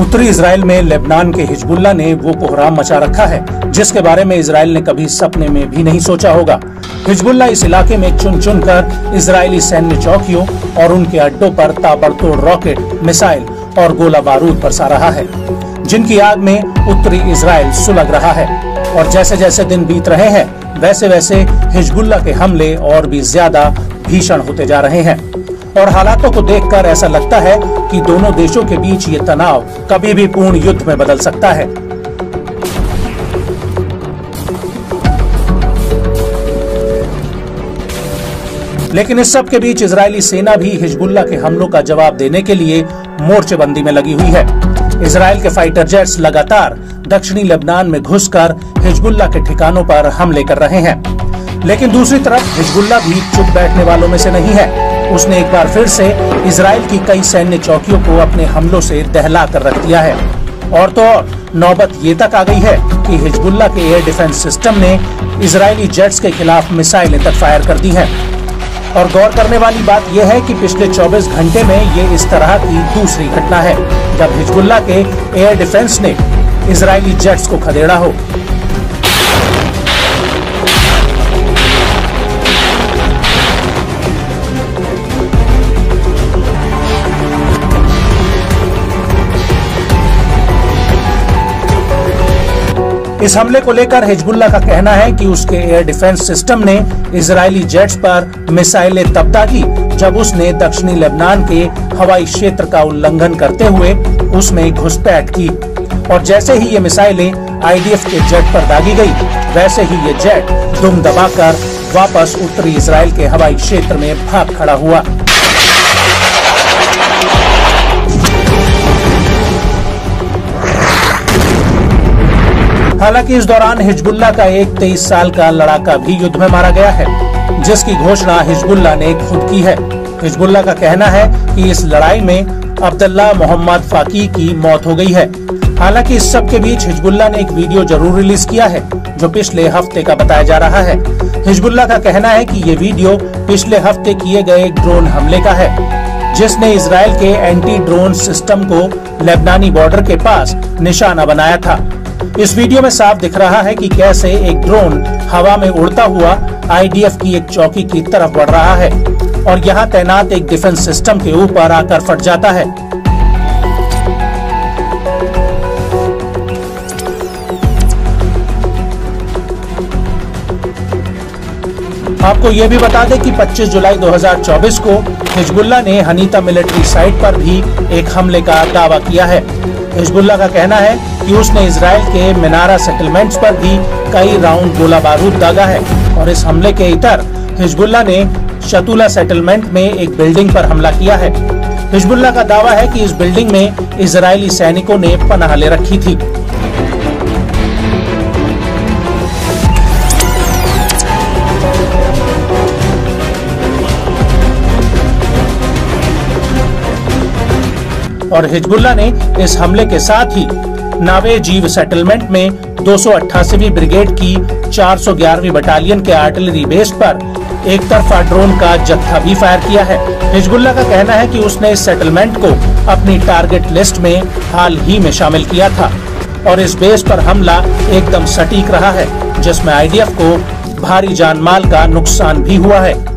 उत्तरी इसराइल में लेबनान के हिजबुल्ला ने वो कोहराम मचा रखा है, जिसके बारे में इसराइल ने कभी सपने में भी नहीं सोचा होगा। हिजबुल्ला इस इलाके में चुन चुन कर इसराइली सैन्य चौकियों और उनके अड्डों पर ताबड़तोड़ रॉकेट, मिसाइल और गोला बारूद बरसा रहा है, जिनकी आग में उत्तरी इसराइल सुलग रहा है। और जैसे जैसे दिन बीत रहे हैं वैसे वैसे हिजबुल्ला के हमले और भी ज़्यादा भीषण होते जा रहे हैं। और हालातों को देखकर ऐसा लगता है कि दोनों देशों के बीच ये तनाव कभी भी पूर्ण युद्ध में बदल सकता है। लेकिन इस सब के बीच इजरायली सेना भी हिजबुल्ला के हमलों का जवाब देने के लिए मोर्चेबंदी में लगी हुई है। इसराइल के फाइटर जेट्स लगातार दक्षिणी लेबनान में घुसकर हिजबुल्ला के ठिकानों पर हमले कर रहे हैं। लेकिन दूसरी तरफ़ हिजबुल्ला भी चुप बैठने वालों में से नहीं है। उसने एक बार फिर से इसराइल की कई सैन्य चौकियों को अपने हमलों से दहला कर रख दिया है। और तो और, नौबत ये तक आ गई है कि हिजबुल्ला के एयर डिफेंस सिस्टम ने इसराइली जेट्स के खिलाफ मिसाइलें तक फायर कर दी हैं। और गौर करने वाली बात यह है कि पिछले 24 घंटे में ये इस तरह की दूसरी घटना है, जब हिजबुल्ला के एयर डिफेंस ने इसराइली जेट्स को खदेड़ा हो। इस हमले को लेकर हिजबुल्ला का कहना है कि उसके एयर डिफेंस सिस्टम ने इजरायली जेट्स पर मिसाइलें तब दागी जब उसने दक्षिणी लेबनान के हवाई क्षेत्र का उल्लंघन करते हुए उसमें घुसपैठ की और जैसे ही ये मिसाइलें आईडीएफ के जेट पर दागी गई, वैसे ही ये जेट दुम दबाकर वापस उत्तरी इसराइल के हवाई क्षेत्र में भाग खड़ा हुआ। हालाँकि इस दौरान हिजबुल्ला का एक तेईस साल का लड़ाका भी युद्ध में मारा गया है, जिसकी घोषणा हिजबुल्ला ने खुद की है। हिजबुल्ला का कहना है कि इस लड़ाई में अब्दुल्ला मोहम्मद फाकी की मौत हो गई है। हालाँकि इस सब के बीच हिजबुल्ला ने एक वीडियो ज़रूर रिलीज़ किया है, जो पिछले हफ़्ते का बताया जा रहा है। हिजबुल्ला का कहना है कि ये वीडियो पिछले हफ़्ते किए गए ड्रोन हमले का है, जिसने इसराइल के एंटी ड्रोन सिस्टम को लेबनानी बॉर्डर के पास निशाना बनाया था। इस वीडियो में साफ़ दिख रहा है कि कैसे एक ड्रोन हवा में उड़ता हुआ आईडीएफ की एक चौकी की तरफ़ बढ़ रहा है और यहाँ तैनात एक डिफेंस सिस्टम के ऊपर आकर फट जाता है। आपको ये भी बता दें कि 25 जुलाई 2024 को हिजबुल्ला ने हनीता मिलिट्री साइट पर भी एक हमले का दावा किया है। हिजबुल्ला का कहना है कि उसने इसराइल के मिनारा सेटलमेंट्स पर भी कई राउंड गोला बारूद दागा है और इस हमले के इतर हिजबुल्ला ने शतुला सेटलमेंट में एक बिल्डिंग पर हमला किया है। हिजबुल्ला का दावा है कि इस बिल्डिंग में इजरायली सैनिकों ने पनाह ले रखी थी। और हिजबुल्ला ने इस हमले के साथ ही नावे जीव सेटलमेंट में दो ब्रिगेड की 411वीं बटालियन के आर्टिलरी बेस पर एक तरफा ड्रोन का जत्था भी फायर किया है। हिजबुल्ला का कहना है कि उसने इस सेटलमेंट को अपनी टारगेट लिस्ट में हाल ही में शामिल किया था और इस बेस पर हमला एकदम सटीक रहा है, जिसमें आईडीएफ को भारी जानमाल का नुकसान भी हुआ है।